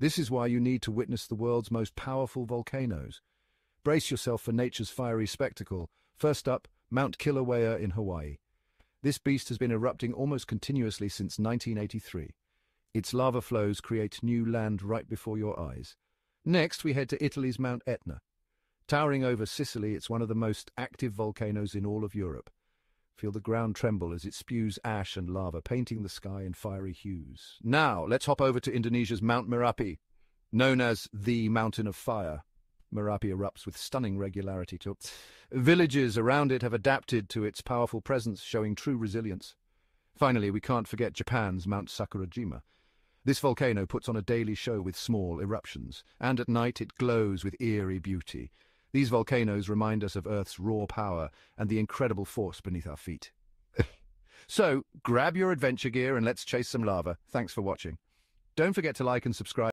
This is why you need to witness the world's most powerful volcanoes. Brace yourself for nature's fiery spectacle. First up, Mount Kilauea in Hawaii. This beast has been erupting almost continuously since 1983. Its lava flows create new land right before your eyes. Next, we head to Italy's Mount Etna. Towering over Sicily, it's one of the most active volcanoes in all of Europe. Feel the ground tremble as it spews ash and lava, painting the sky in fiery hues. Now, let's hop over to Indonesia's Mount Merapi, known as the Mountain of Fire. Merapi erupts with stunning regularity. To Villages around it have adapted to its powerful presence, showing true resilience. Finally, we can't forget Japan's Mount Sakurajima. This volcano puts on a daily show with small eruptions, and at night it glows with eerie beauty. These volcanoes remind us of Earth's raw power and the incredible force beneath our feet. so, grab your adventure gear and let's chase some lava. Thanks for watching. Don't forget to like and subscribe.